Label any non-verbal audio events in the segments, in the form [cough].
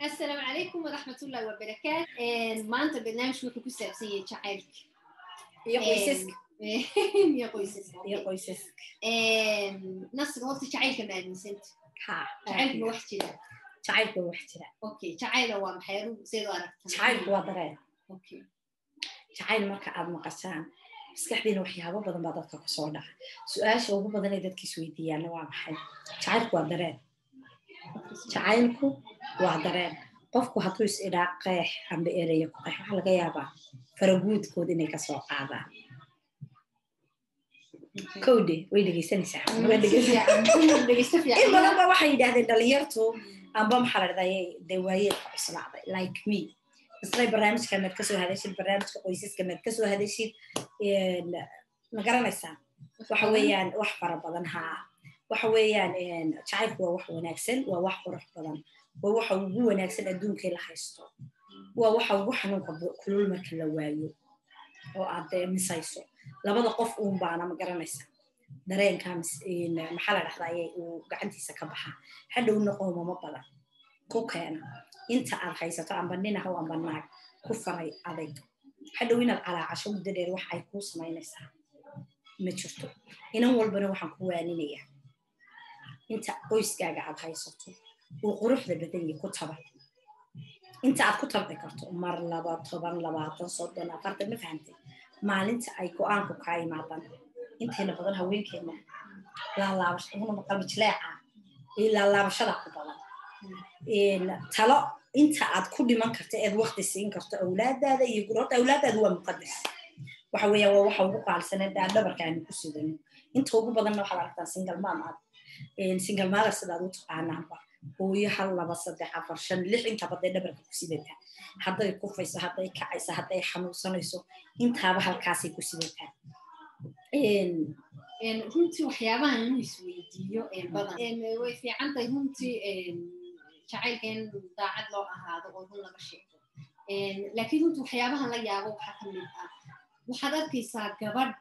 asalaamu calaykum waraxmatullahi wabarakaat maanta barnaamijku wuxuu ku saabsan yahay jacaylka iyo qoysaska iyo qoysaska iyo qoysaska nasir horta jacaylka ma aaminsanta jacaylka ma wax jira jacaylka wax jira okay jacayla waa maxay adugu seed u aragta jacaylku waa dareen okay marka aad maqashaan maskaxdiina waxyaabo badan baa dadka ku soo dhaca su'aasha ugu badan ee dadka isweydiiyaana waa maxay jacaylku waa dareen jacaylku waa dareen. Qofku hadduu is idhaa qeex amba ereya ku qeex waxaa laga yaabaa faraguudkooda inay ka soo qaadaan. Kowde way dhegeysanaysaa waa dhegeysan- [laughs] dhegeysta in fiican. Badan ba waxay yidhahdeen dhalinyartu amba maxaa la dhahdaa? Dee waayeelka cuslaaday like me. Isla barnaamijka maad ka soo hadashid barnaamijka qoysaska maad ka soo hadashid ma garanaysaa waxa weeyaan wax fara badan haa. Waxa weeyaan jacaylku waa wax wanaagsan waa wax qurux badan waa waxa ugu wanaagsan adduunkii la haysto. Waa waxa ugu xanuunka kulul marka la waayo. Oo aad misayso labada qof uun baana ma mis- een, maxaa la dhahdaa? Ayay uu gacantiisa ka baxaa hadhowna qoomamo badan ku keena. Inta aad haysato amba nin ahow amba naag ku faray adag. Hadhow inaad calaacasho muddo dheer wax ay kuu samaynaysaa ma jirto. Inan walbana waxaan ku waaninaya. Inta qoyskaaga aad haysato uu quruxda badan yahay ku taban inta aad ku tabci karto mar laba toban labaatan soddon afartan ma fahantay maalinta ay go'aanku kaa imaadaan inteena badan haweenkeena laalaabashaduna qalbi jileeca iyo laalaabashada ku badan talo inta aad ku dhiman karto eed wakti siin karto awlaadaada iyo gurorta awlaadaada waa muqadas waxa weeyaan waa waxa ugu qaalsanee daa dhabarka ku sidano inta ugu badanna waxaad aragtaa single mom aad sidaad u taqaanaanba hooyo hal laba saddex afar shan lix intaba dee dhabarka ku sidataa hadday kufayso hadday kacayso hadday xanuunsanayso intaaba halkaasay ku Een, runtii waxyaabahan inuu isweydiiyo badan way fiican tahay runtii jacaylka in daacad loo ahaado oo run laga sheego laakiin runtii waxyaabahan la yaabo waxaa ka ah waxaad arkaysaa gabadh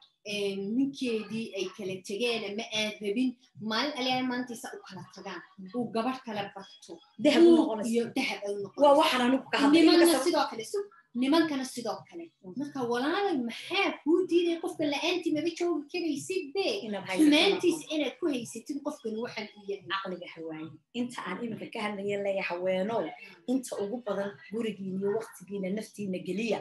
ninkeedii ay kala tegeen ama aan rabin maalin aliyaa maantiisa u kala tagaan uu gabadh kala barto iyo dahab sidoo kale sug nimankana sidoo kale marka walaalay maxaa kuu diiday qofka la'aantii maba joogi karaysid haysato xumaantiisa inaad ku haysatid qofkan waxaan u yahay caqliga hawaaye inta aan iminka ka hadlaya leeya haweenow inta ugu badan gurigiina iyo waktigiina naftiina geliya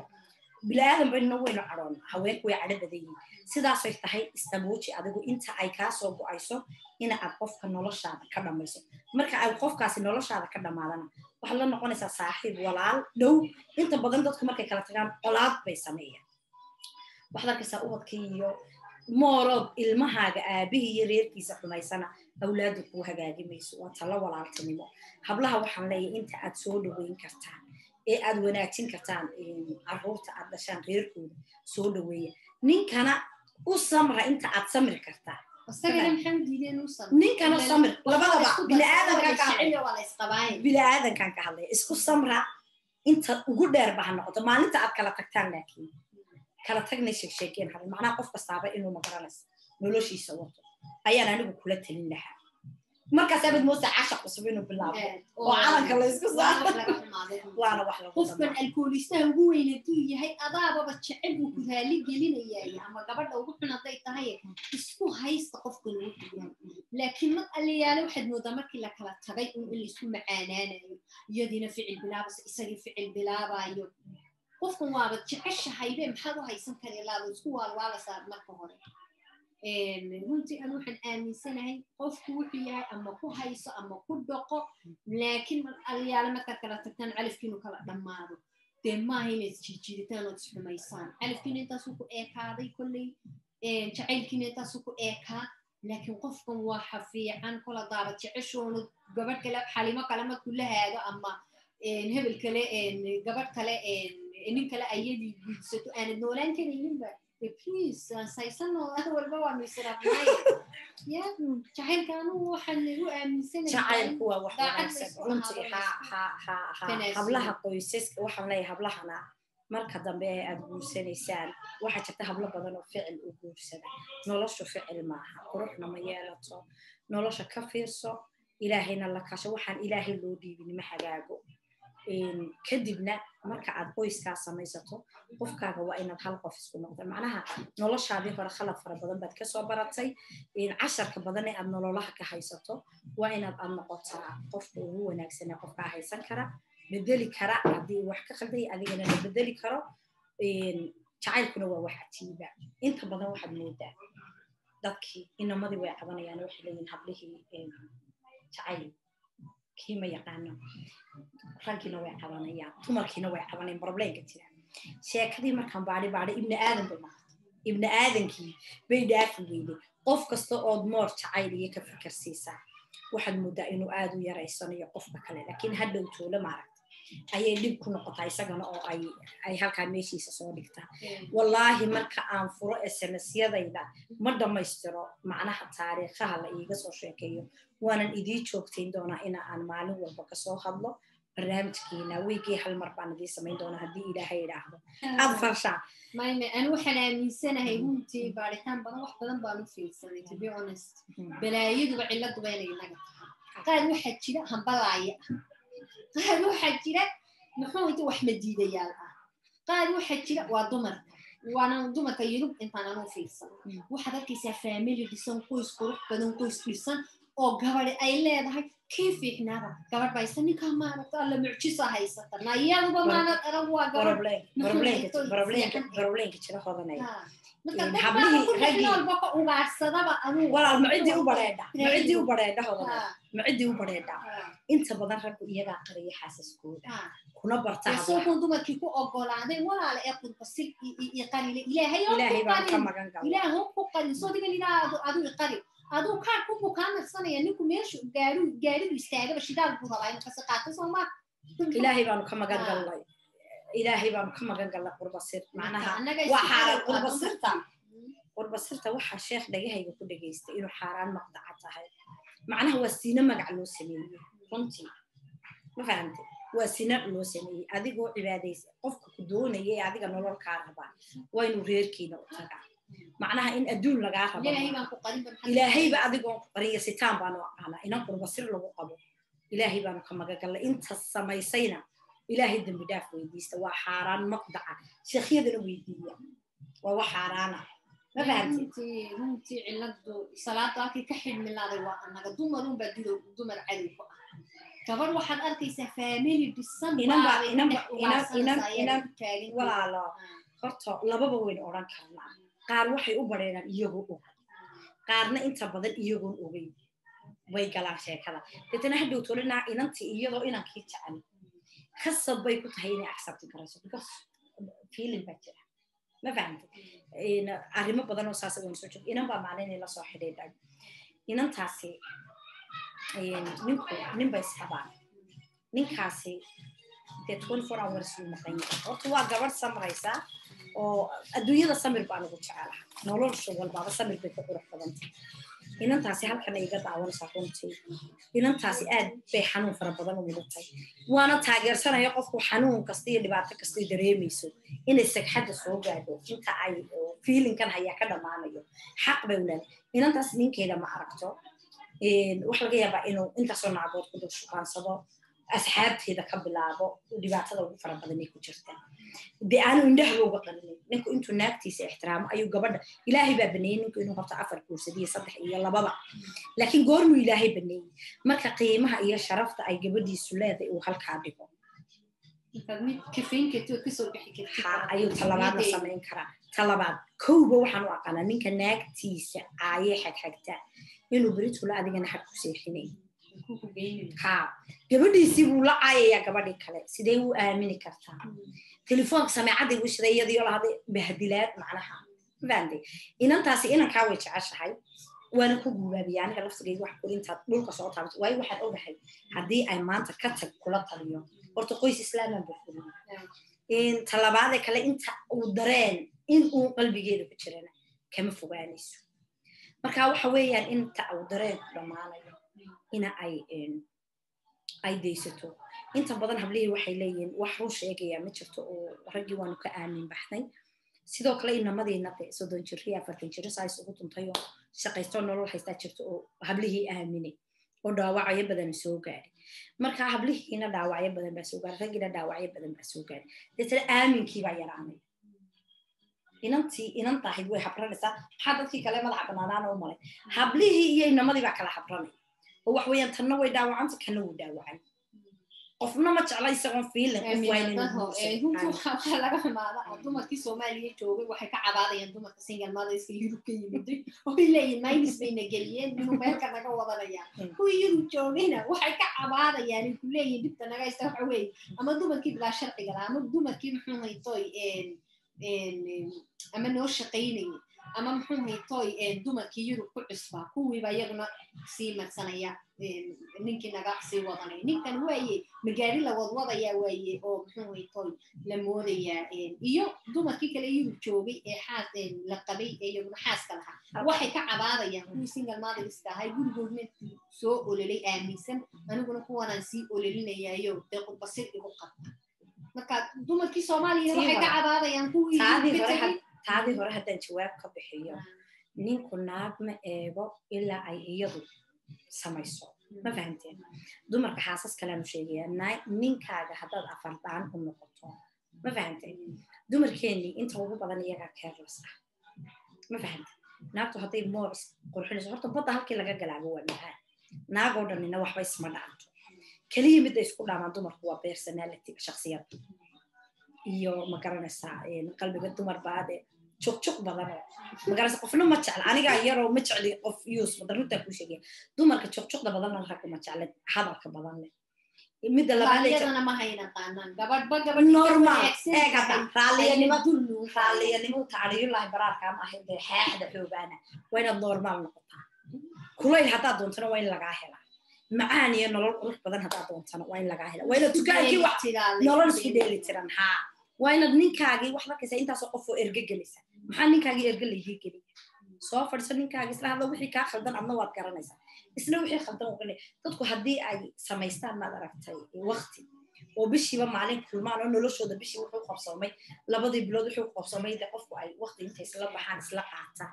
bilaadan bayna waynu cadhoon haweenku way cadho badan yihiin sidaasay tahay isqabooji adigu inta ay kaa soo go'ayso ina aad qofka noloshaada ka dhammayso marka ay qofkaasi noloshaada ka dhammaadana waxaad la noqonaysaa saaxiib walaal dhow. Inta badan dadku markay kala tagaan colaad bay sameeyaan. Waxaad arkaysaa ubadkii iyo moorood ilmahaaga aabihii iyo reerkiisa xumaysana awlaadu kuu hagaagi waa talo walaaltinimo. Hablaha waxaan leeyahay inta aad soo dhaweyn kartaan ee aad wanaajin kartaan carruurta aad dhashaan reerkooda soo dhaweeya ninkana u samra inta aad samri kartaa. Ninkana samir labadaba biniaadankan ka hadlaya isku samra inta ugu dheer ba ha noqoto. Maalinta aad kala tagtaan laakiin. Kala tagna sheegsheegeen hada macnaha qof kastaaba inuu magaranaysa noloshiisa wato. Ayaan anigu kula talin lahaa markaas abid muuse cashaq cusub inuu bilaabo oo. calanka la isku saaro waana [laughs] wax lagu qofkan alkoolistaha ugu weyn hadduu yahay adaababa jecel buu ku raali gelinayay ama gabadha ugu xun hadday tahay isku haysta qofkan uu yahay laakiin mar aliyaale waxaad moodaa markii la kala tagay un in la isku macaanaanayo iyadiina ficil bilaabayso isagii ficil bilaabayo qofkan waaba jeceshahaybe maxaad u haysan laado isku waalwaalaysaa marka hore runtii anu waxaan aaminsanahay qofku wuxuu yahay ama ku hayso ama ku dhaqo laakiin aliyaale markaad kala tagtaan califkiinu kala dhammaado dee maaha inaad jiijiidataan ood isxumaysaan. Califkiina intaasuu ku eekaaday kolley. Jacaylkiina intaasuu ku eekaa. Laakiin qofkan waa xafiican kola daabad jeceshoonu gabadh kale xalimo kale markuu la haago ama hebel kale gabadh kale nin kale ayadii guudsato aanad noolaan karayninba please saysanoo walba waa misrafnay [laughs] ya jacaylka anugu waxaan u jacaylku waa wax wanaagsan. runtii ha ha ha ha. hablaha qoysaska waxaan leeyahay hablahana marka dambe ee aad guursanaysaan. Waxaa jirta hablo badan oo ficil u guursada. Noloshu ficil maaha. Quruxna ma yeelato. Nolosha ka fiirso. Ilaahayna la kasho waxaan ilaahay loo dhiibin ma hagaago kadibna marka aad qoyskaa samaysato qofkaaga waa inaad hal qof isku noqda macnaha noloshaadii hore khalad fara badan baad ka soo baratay. Casharka badan ee aad nololaha ka haysato waa inaad aad noqotaa qofka ugu wanaagsanee qofkaa haysan kara. Bedeli kara haddii wax ka khaldaya adigana la bedeli karo. Jacaylkuna waa wax cajiiba. Inta badan waxaad moodaa dadkii inamadii way cabanayaan waxay leeyihiin hablihii jacayl kii ma yaqaano raggiina way cabanayaan dumarkiina way cabanayaan problemka jira sheekadii markaan baadi baadi ibni aadan bay noqotay ibni aadankii bay dhaafi weyday qof kasta ood moor jacayl iyo ka fikir waxaad moodaa inuu aad u yaraysanayo qofka kale laakiin hadhow toole maaragta ayay dhib ku noqotaa isagana oo ay halkaa meeshiisa soo dhigtaa wallaahi marka aan furo smsyadayda ma dhammaystiro macnaha taariikhaha la iiga soo sheekeeyo waanan idii joogtayn doonaa ina aan maalin walba ka soo hadlo barnaamijkiina weygii hal mar baan idii samayn doonaa haddii ilaahay idhaahdo aad farshaa mayme ani waxaan aaminsanahay runtii baaritaan badan wax badan baan u fiirsanay to be honest. Balaayaduba cilladuba inay inaga tahay. Qaar waxaa jira hambalaaya qaar waxaa jira muxuu inta wax madiidayaal ah. Qaar waxaa jira waa dumarka waana dumarka yurub intaan anu fiirsan. Waxaad arkaysaa family dhisan qoys qurux badan qoys dhisan oo gabadi ay leedahay kii fiicnaaba gabadh baysa ninkaa maaragta alla mucjisa haysata. Na iyaduba maanad arag waa barobleynka jira hodanaya marka ugaarsadaba walaal macidii u bareedha macidii u bareedha hodanaya macidii u bareedha inta badan raggu iyagaa qariya xaasaskooda kuna barta sookun dumarkii ku ogolaaday walaala ee qurbasil iyo qarile ilaahay baan ka magan gala. Ilaahay ku qarin. Soo digan ilaa adu qari aduu kaa ku bukaa marsanaya ninku meeshu gaari gaaridu istaagaba shidaal buu rabaa inuu kasi qaato soo maa ilaahay baanu ka magan galnay ilaahay baanu ka magan galnay qurbasir macnaha waa xaaran qurbasirta qurbasirta waxaa sheekh dhagahayga ku dhegaystay inuu xaaraan maqdaca tahay macnaha waa siina magac loo sameeyey runtii ma fahamtay waa sina loo sameeyey adigoo cibaadaysa qofka ku doonaya ee adiga nolol kaa rabaa waa inuu reerkiina u tagaa macnaha in adduun lagaa rabo. Ilaahayba adigoon ku qariya sitaan baanu aqaanaa. Inan qurbasir lagu qabo. Ilaahay baanu ka magagalla inta samaysayna ilaahay dembi dhaaf weydiista. Waa xaaraan maqdaca. Sheekhyadana weydiiya. Waa wax xaaraana. Ma fahamtid runtii ciladu salaada halkii ka xidhmilaaday waa anaga dumarun baa dido dumar cadow ku ah. Gabar waxaad arkaysaa family dhisan walaalo. Horta lababa waynu odhan karnaa qaar waxay u bareeraan iyagoo og qaarna inta badan iyagoon ogeyn way galaan sheekada. Deetana hadhow tolinaa inantii iyadoo inankii jecel. Khasab bay ku tahay inay accepti garayso because feeling baa jira. Ma fahamta arrimo badan oo saasa waynu soo jooga inan baa maalinay la soo xidhiidhay. Inantaasi ninku nin bay isqabaan ninkaasi dee twenty four hours uu maqan yahay. Horta waa gabadh samraysaa oo adduunyada samir baan ugu jecelaha nolosha walbaaba samir bay ka qurux badantay inantaasi halkana iga daawanaysaa runtii. Inantaasi aad bay xanuun fara badan u mudatay waana taageersanaya qofku xanuun kasta iyo dhibaato kastay dareemayso inay sagxadda soo gaadho inta ay fiilinkan hayaa ka dhammaanayo xaq bay u inantaas ninkeeda ma aragto waxa laga yaabaa inuu intaasoo nacbood ku dul shukaansado asxaabteeda ka bilaabo dhibaatada ugu fara badanay ku jirta dee aanu indhahba uga qalinin ninku intuu naagtiisa ixtiraamo ayuu gabadha ilaahay baa baneeyey ninku inuu horta afar guursadiyo saddex iyo lababa. Laakiin goormuu ilaahay baneeyey. Marka qiimaha iyo sharafta ay gabadhiisu leedahay uu halkaa dhigo. Ayuu talabaadna samayn karaa. Talabaad kowba waxaan u aqaanaa ninka naagtiisa aaye xagxagta inuu beritula adigana xag ku seexinay gabadhiisii buu la caayayaa gabadhii kale sidee u aamini kartaa telefoonka sameecadii u shiday iyadii lahada bahdilaad macnaha fahamtay inantaasi inankaa way jeceshahay waana ku guubaabiya aniga laftigayga wax kuli intaad dhulka soo taabato waayo waxaan ogahay haddii ay maanta ka tag kula taliyo horta qoys islaamaan bafuriyo talabaadee kale inta uu dareen in uu qalbigeeda ku jirana kama fogaanayso marka waxa weeyaan inta uu dareen ku dhammaanayo ina ay ay daysato. Inta badan hablihii waxay leeyihiin wax run sheegaya ma jirto oo raggii waanu ka aamin baxnay. Sidoo kale inamadiina de soddon afartan jiro saa isugu tuntayoo shaqaysto nolol haystaa jirto oo hablihii aaminay oo dhaawacyo badan soo gaadhay marka hablihiina dhaawacyo badan baa soo gaadhay raggiina dhaawacyo badan baa soo gaadhay deetana aaminkii baa yaraanay inantii inanta way habranaysaa. Maxaa dadkii kale madaxa banaanaana u malay? Hablihii iyo inamadii baa kala habranay oo wax weeyaan tanna way dhaawacanta kana wuu dhaawacay qofna ma jecla isagoon fiilin runtii waxaa laga xumaada dumarkii soomaaliya joogay waxay ka cabaadayaan dumarka single motherska [laughs] yurub ka yimiday oy leeyihiin minus bayna geliyeen inuu meelka naga wadanayaan kuwii yurub joogayna waxay ka cabaadayaan ay ku leeyihiin dhibta naga haysta waxa weeye. Ama dumarkii bilaa sharciga laha ama dumarkii muxuu haytoy ama noo shaqaynayay ama muxuu haytoy dumarkii yurub ku cusbaa kuwiiba iyaguna sii marsanaya ninkii naga sii wadanaya ninkan waaye magaari la wadwadayaa waaye oo muxuu haytoy la moodayaa iyo dumarkii kale yurub joogay ee xaas la qabay ee iyaguna xaaska lahaa waxay ka cabaadayaan kuwii single motherska ahay gurigoodna soo ololay aaminsan aniguna kuwanaan sii ololinayayo dee qurbasir igu qabta marka dumarkii soomaaliyana waxay ka cabaadayaan kuwii taadii hore haddaan jawaab ka bixiyo ninku naag ma eego ilaa ay iyadu samayso ma fahamteen dumarka xaasas kaleanu sheegaya ninkaaga haddaad afardaan u noqoto ma fahamteen dumarkeennii inta ugu badan iyagaa careless ah ma fahamteen naagtu hadday moor qurxinayso horta badda halkii laga galaabo waa macaan naagoo dhanina waxba isma dhacanto keliya midda isku dhaamaan dumarku waa personality shaksiyad iyo ma garanaysaa qalbiga dumar baade juqjuq badanoo magaranaysa qofna ma jecla anigaa yaroo ma jecli qof yus badan runtaa kuu sheegaya dumarka juqjuqda badanna ragga ma jecla hadalka badan leh. Midda labaadnormal eeg hadda ma ahayn dee xeexda xoogaana waa inaad normaal noqotaa. Kulayl haddaad doontana waa in lagaa helaa. Macaan iyo nolol qurux badan haddaad doontana waa in lagaa hela waa inaad dukaankii wax nolol isku dheeli tiran haa waa inaad ninkaagii wax markaysa intaasoo qof oo erge gelisa? Maxaa ninkaagii erge laydii geliya soo fadhiso ninkaagii isla hadla wixii kaa khaldan adna waad garanaysaa. Isna wixii khaldan u qanay dadku haddii ay samaystaan maad aragtay wakti oo bishiiba maalin kulmaan oo noloshooda bishii wuxuu qabsoomay labadii bilood wuxuu qabsoomay de qofku ay wakti intay isla baxaan isla qaata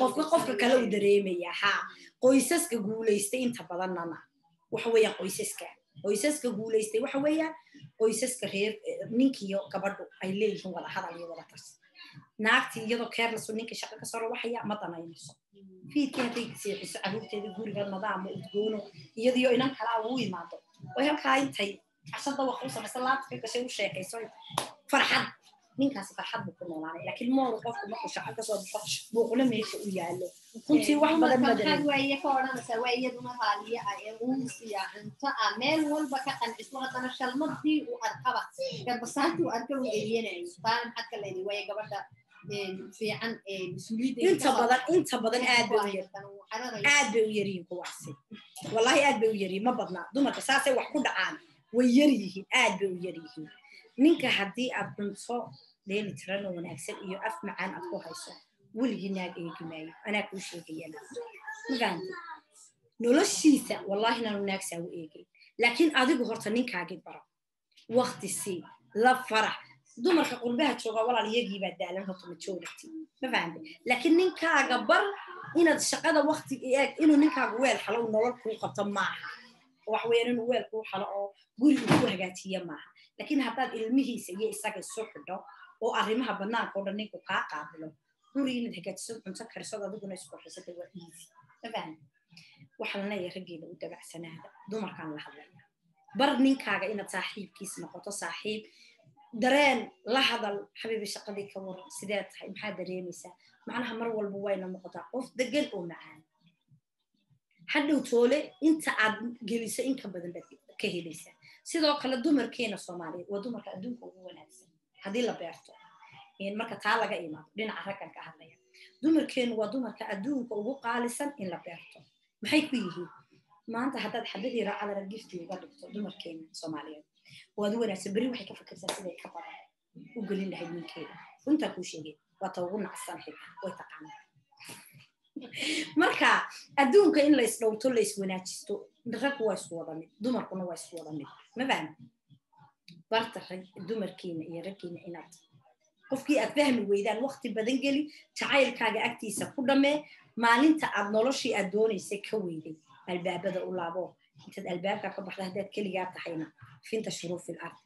qofka qofka kale u dareemaya haa. Qoysaska guulaystay inta badannana waxa weeyaan qoysaska qoysaska guulaystay waxa weeyaan qoysaska reer ninkiyo gabadhu ay leeyihiin wada hadal iyo wada tarsi naagtii iyadoo keerlaso ninka shaqo ka soo rawaxaya ma danaynayso. Fiidkii hadday seexiso caruurteeda guriga nadaama udgoono iyadiyo inan kalaa uu imaado. Way halkaa intay cashada wax u gashay u sheekayso farxad ninkaasi farxad buu ku noolaanay laakiin moodu qofku markuu shaqo ka soo baxo buuqna meesha u yaalo runtii wax badan ka odhanaysaa waa iyaduna raaliya ah ee uunsiya cunto ah meel walba ka qanciso haddana shalmadii uu arkaba garbasaantii uu arka uu eriyanayo taana maxaad ka leedahay waaye gabadha fiican inta badan inta badan aad bay aad bay u yaryihiin kuwaasi wallahi aad bay u yaryihiin ma badnaa dumarka saasay wax ku dhacaan way yar yihiin aad bay u yar yihiin ninka haddii aad cunto dheeli tiran oo wanaagsan iyo af macaan aad ku hayso weligii naag eegi maayo anaa kuu sheegayana mafahamti noloshiisa wallahi naanu naagsaa u eegayn laakiin adigu horta ninkaagii baro. Wakti sii la farax. Dumarka qurbaha jooga walaal iyagiibaa daalan horta majority ma fahamte laakiin ninkaaga bar inaad shaqada wakti inuu ninkaaga weel xalo uu nolol kuu qabto maaha wax weeyaan inuu weel kuu xalo oo guriga kuu hagaajiya maaha. Laakiin haddaad ilmihiisa iyo isaga isu xidho oo arrimaha bannaanka oo dhan ninku kaa qaabilo guri inaad hagaajiso cunto karisod adiguna isku xisada waa easy ma fahamte waxaa la leeyahay raggeeda u dabacsanaada dumarkaan la hadlaya bar ninkaaga inaad saaxiibkiis noqoto saaxiib. Dareen la hadal xabiibi shaqadii ka waran. Sidee tahay maxaa dareemaysaa? Macnaha mar walba wayna noqotaa qof degan oo macaan hadhow toole inta aad geliso inka badan baad ka helaysaa. Sidoo kale dumarkeena soomaaliyeed waa dumarka adduunka ugu wanaagsan haddii la beerto. Marka taa laga imaado dhinaca raggan ka hadlaya dumarkeenu waa dumarka adduunka ugu qaalisan in la beerto. Maxay ku yihiin? Maanta haddaad xabadii raacadana gifti uga dhigto dumarkeena soomaaliyeed. Waad wanaagsan. Beri waxay ka fikirsaa siday ka badan. U gelin lahayd ninkeeda runtaa kuu sheegay waa ta ugu nacsan xitaa way taqaanaa marka adduunka in la isdhowto la iswanaajisto raggu waa wada mid dumarkuna waa isku wada mid ma fahmi? Barta rag dumarkiina iyo raggiina inaad qofkii aad fahmi weydaan wakti badan geli jacaylkaaga agtiisa ku dhammee maalinta aad noloshii aad doonaysay ka weyday albaabada u laabo. Intaad albaabka ka baxda haddaad keligaa tahayna finta shuruufil ard.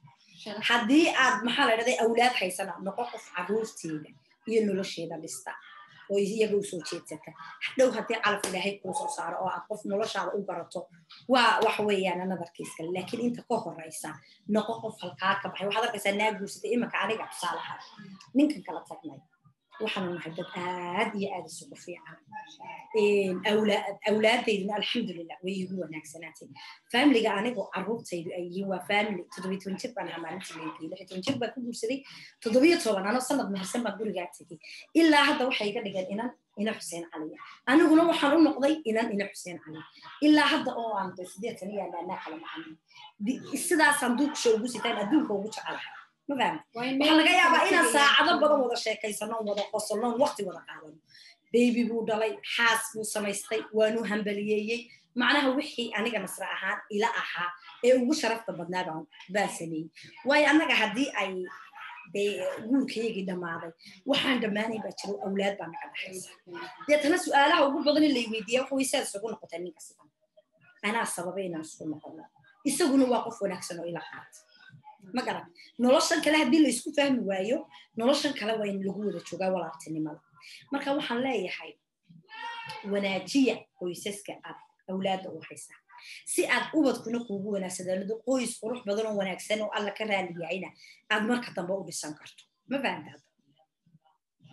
Haddii aad maxaa la dhahday awlaad haysana noqo qof caruurteeda iyo nolosheeda dhista oo iyaga u soo jeedsata. Hadhow haddii calaf ilaahay kuu soo saaro oo aad qof noloshaada u barato waa wax weeyaan nadarkiis kale laakiin inta ka horeysa noqo qof halkaa ka baxay. Waxaad arkaysaa naa guursatay imanka aniga tusaalaha ninkan kala tagnay waxaanu nahay dad aad iyo aad isugu fiican awlaadayduna alxamdulilah way igu wanaagsanaatay faamiliga anigoo caruurtaydu ay yihiin waa faamili toddobiyo toban jir baan leegii lix toban jir baan ku guursaday toddobiyo toban anoo sanad mehersan baan gurigaa tegey ilaa hadda waxay iga dhigeen inan ina xuseen caliya aniguna waxaan u noqday inan ina xuseen caliya ilaa hadda oo aan de sideetan iyo kala macamin sidaasaan duugsha sitaan adduunka ugu jecelahay ma fahamta waxaa laga yaabaa inaan saacado badan wada sheekaysano wada qosolnoon waqti wada qaadano baybi buu dhalay xaas buu samaystay waanu hambaliyeeyey. Macnaha wixii aniga nasre ahaan ila ahaa ee ugu sharafta badnaa baan baa sameeyey. Waayo annaga haddii ay dee guurkayagii dhammaaday waxaan dhammaanay baa jiro awlaad baa naga dhaxaysa deetana su'aalaha ugu badan in lay weydiiya waxa way saad isugu noqotay ninka sidan. Anaa sababay inaan isku noqono. Isaguna waa qof wanaagsan oo ila qaata ma garan noloshan kale haddii laysku fahmi waayo noloshan kale waa in lagu wada joogaa walaaltinimada marka waxaan leeyahay wanaajiya qoysaska aad awlaadda u haysaa si aad ubadkuna kuugu wanaagsadaalado qoys qurux badan oo wanaagsan oo alla ka raali yahayna aad marka dambe u dhisan karto. Ma fahamtaada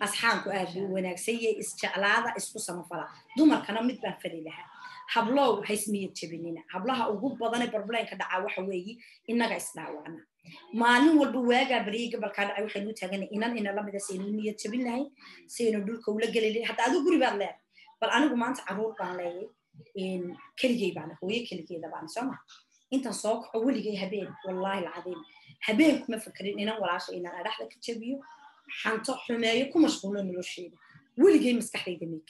asxaanku aad buu u wanaagsan yahay isjeclaada isku samafala. Dumarkana mid baan fali lahaa. Hablow haysniyad jebinina hablaha ugu badane barbleenka dhacaa waxa weeye innaga isdhaawacna maalin walba waagaa baryay gabalkaa dhacay waxaynu taagana inan ina lamida saynu niyad jebin lahayn saynu dhulka ula geli hadda adigu guri baad leedahay bal anigu maanta carruur baan leeyay keligey baana hooye keligeeda baana soo maha soo kaco weligay habeen wallaahi alcadiim habeen kuma fakerin inan walaasha inaan adhaxda ka jabiyo xanto xumeeyo ku mashquulo nolosheeda weligay maskaxdayda may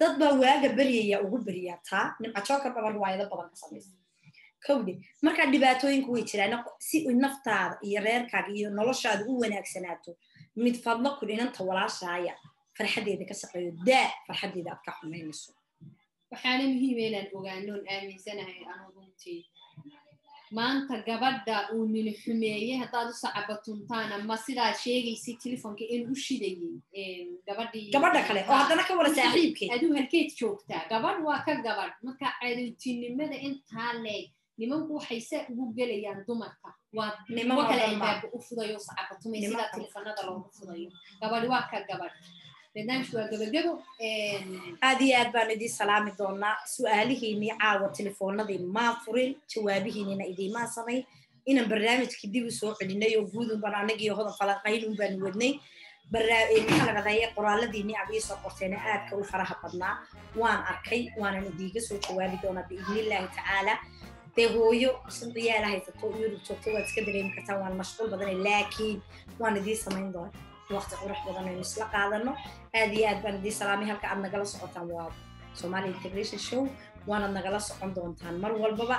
dad baa waaga beryaya ugu beryaa taa nimcajookar baba riwaayado badan ka samaysa kowde markaa dhibaatooyinku way jiraan si naftaada iyo reerkaaga iyo noloshaada u wanaagsanaato mid fadlo kun inanta walaashaaya farxaddeeda ka shaqeeyo daa farxaddeeda aad ka xumaynayso waxaana muhiima inaan ogaanoon aaminsanahay anu runtii maanta gabadha uu nini xumeeyey haddaad u sacabatuntaan ama sidaad sheegaysay telefonka in u shidayey gabadhii gabadha kale oo haddana ka wada saaxiibkeed aduu halkeed joogtaa gabadh waa ka gabadh marka cadowtinimada intaa leeg nimanku waxay saa ugu gelayaan dumarka. Waa kale albaabka u fudayo sacabatumay sidaa telefonada loogu fudayo. Gabadh waa ka gabadh. Barnaamijku waa gabagabo aad iyo aad baan idiin salaami doonaa su'aalihiinii caawa telefoonadii maa furin jawaabihiinina idiimaa samayn inaan barnaamijkii dib u soo celinay oo guud unbaan anagiyo hodan falanqayn un baanu wadnay. Maxaa la dhahdaye qoraaladiinii aad iisoo qorteena aadka u faraha badnaa. Waan arkay waanan idiiga soo jawaabi doonaa biidnillaahi tacaala dee hooyo sanqiyaala haysato yurub joogto waad iska dareemi kartaa waan mashquul badanay laakiin waan idiin samayn doona waqti qurux badan aynu isla qaadano aad iyo aad baan idiin salaamay halka aad nagala socotaan waa somali integration show? Waanad nagala socon doontaan mar walbaba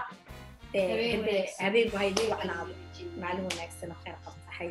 habeenku haydii wacnaado maalin wanaagsan oo khayr qabta hay